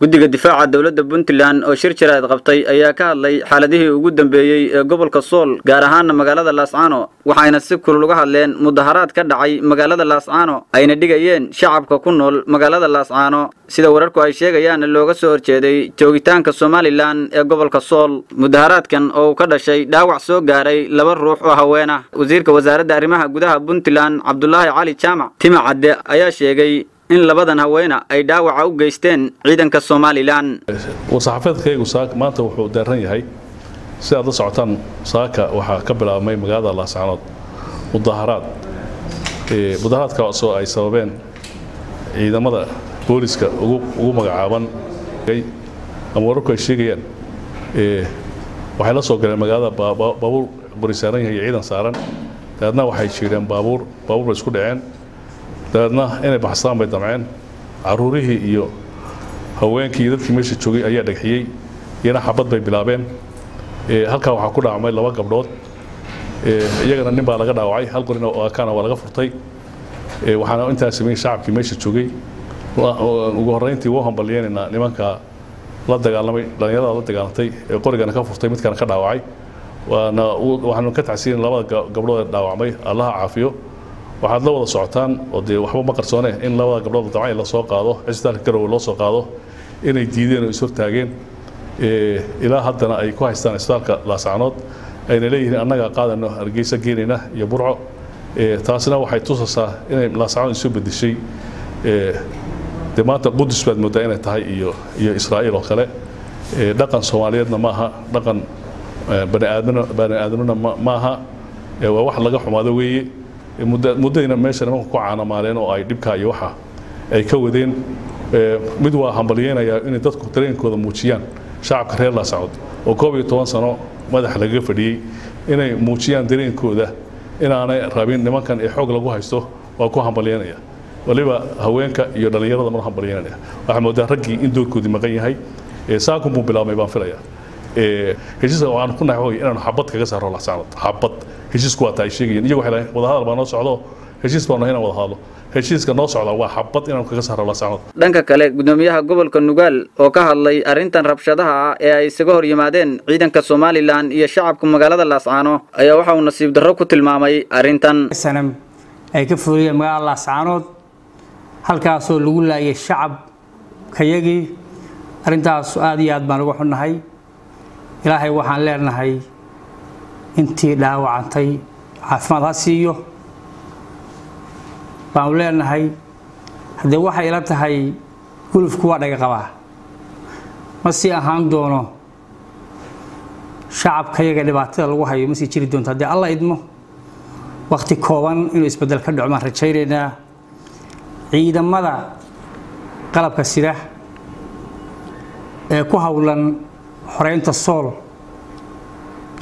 guddiga difaaca dowladda puntland oo shir jaraad qabtay ayaa ka hadlay xaaladihii ugu dambeeyey ee gobolka sool gaar ahaana magaalada laascaano waxayna si kulul uga hadleen mudaharaad ka dhacay magaalada laascaano ayna dhigayeen shacabka ku nool magaalada laascaano sida wararku ay sheegayaan looga soo horjeeday joogitaanka somalilan ee gobolka sool mudaharaadkan oo uu ka dhashay dhaawac soo gaaray laba ruux oo haween ah. Wasiirka wasaaradda arrimaha gudaha puntland cabdulaahi cali jaamac tima cadde ayaa sheegay in labadan haweena ay dhaawaca u geysteen ciidanka somalilan. War-saxaafeedkaygu maanta wuxuu daaran yahay si aad la socotaan saaka waxaa ka bilaabmay magaalada laascaanood. Mudaharaad mudaharaadkaasoo ay sababeen ciidamada booliska ugu magacaaban ama wararku ay sheegayaan waxay la soo galeen magaalada baabuur qori saaran yahay ciidan saaran. Dabeedna waxay jiireen baabuur baabuur bay isku dhaceen dabeedna inay baxstaan bay damceen. Caruurihii iyo haweenkii iyo dadkii meesha joogay ayaa dhagxiyey iyana xabad bay bilaabeen. Halkaa waxaa ku dhaacmay laba gabdhood. Iyagana nin baa laga dhaawacay hal qorina kana waa laga furtay. Waxaana intaa sameeyey shacabkii meesha joogay. Ugu horreyntii wuu hambalyeynayna nimanka la dagaalamay dhallinyarada la dagaalantay ee qorigana ka furtay midkana ka dhaawacay. Waana waxaanu ka tacsiinin labada gabdhood ee dhaawacmay. Allaha caafiyo waxaad la wada socotaan oo dee waxba ma qarsoone in labada gabdhood dabcan la soo qaado cisbitaalka garowe loo soo qaado inay diideen oo ishortaageen ilaa haddana ay ku haystaan cisbitaalka laascaanood ayna leeyihiin annagaa qaadano hargeysa geenayna iyo burco. Taasina waxay tusaysaa inay laascaanood isu bedeshay dee maanta qudus baad moodaa inay tahay iyo iyo israa'iil oo kale. Dhaqan soomaaliyeedna maaha dhaqan baniaadmina bani aadamina maaha. Waa wax laga xumaado weeye muddayna meesha nimanku ku caanamaaleen oo ay dhibkaa iyo waxa ay ka wadeen mid waa hambalyeynayaa inay dadku dareenkooda muujiyaan shacabka reer laascaanood oo koob iyo toban sano madaxa lagaga fadhiyey inay muujiyaan dareenkooda inaanay rabin nimankan ee xoog lagu haysto waa ku hambalyeynaya waliba haweenka iyo dhallinyarada mar hambalyeynaya waxaa moodaa raggii in doorkoodii maqan yahay saakun buu bilaabmay baan filaya heshiiska waxaan ku nahay inaanu xabad kaga saaro laascaanood xabad heshiisku waa tahay sheegayeen iyagu waxay lahayn wadahadal baa noo socdo. Heshiis baanu inaan wada hadlo. Heshiiska noo socda waa xabad inaanu kaga saaro laascaanood dhanka kale gudoomiyaha gobolka nugaal oo ka hadlay arrintan rabshadaha ah ee ay isaga hor yimaadeen ciidanka somalilan iyo shacabka magaalada laascaano ayaa waxa uu nasiib darro ku tilmaamay arrintan. Sanam ay ka fuliyeen magaalada laascaanood halkaasoo lagu laayay shacab kayagii arrintaas aad iyo aad baan uga xunnahay. Ilaahay waxaan leenahay intii dhaawacantay caafimaad ha siiyo baanu leenahay haddee waxay ila tahay gulufku waa dhaga qabaa. Ma sii ahaan doono shacabkayaga dhibaatada lagu hayo ma sii jiri doonto. Haddii alla idmo wakhti kooban inuu isbeddel ka dhaco baan rajaynaynaa ciidamada qalabka sida ee ku howlan xoreynta sool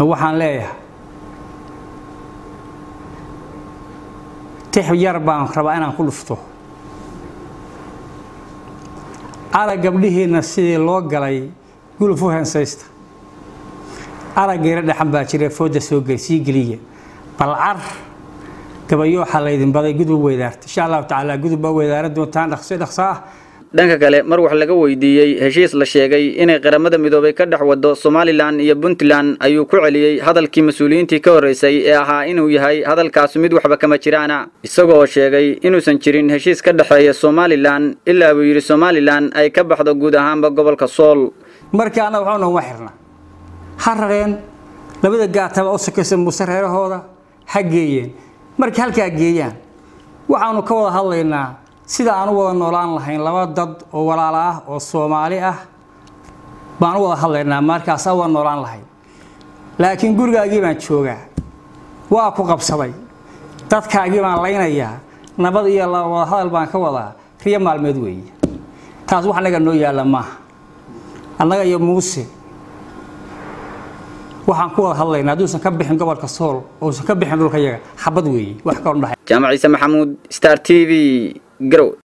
waxaan leeyahay tix yar baan rabaa inaan ku dhufto. Arag gabdhihiinna sidii loo galay guluf u heensaysta araggeena dhexan baa jira fooda soo sii geliya balcar gabayooxa laydin baday gudub weydaarta insha allahu tacaala gudub baa weydaaran doontaan dhaqso dhaqso ah dhanka kale mar wax laga weydiiyey heshiis la sheegay inay qaramada midoobay ka dhex wado somalilan iyo puntland ayuu ku celiyey hadalkii mas'uuliyiintii ka horreysay ee ahaa inuu yahay hadalkaasu mid waxba kama jiraana. Isagoo sheegay inuusan jirin heshiis ka dhexeeya somalilan ilaa buu yidhi somalilan ay ka baxdo guud ahaanba gobolka sool. Markii annaga waxba nooma xirna ha rareen labada gaataba u sakaysa muuse reerahooda ha geeyeen. Markii halkaa geeyaan waxaanu ka wada hadlaynaa sida aan u wada noolaan lahayn laba dad oo walaalo ah oo soomaali ah baan u wada hadlaynaa markaasaa wada noolaan lahayn. Laakiin gurigaagii baan joogaa. Waa ku qabsaday. Dadkaagii baan laynayaa. Nabad iyo wada hadal baan ka wadaa. Riyo maalmeed weeye taas wax annaga noo yaalla maaha. Annaga iyo muuse. Waxaan ku wada hadlaynaa. Hadduusan ka bixin gobolka sool ousan ka bixin dhulka yaga xabad weeye wax ka odhan dhahay ciise maxamuud star t v growth